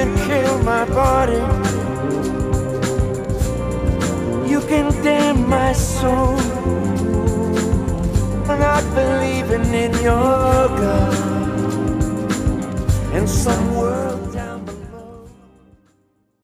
can kill my body, you can damn my soul. I'm Not believing in your God in some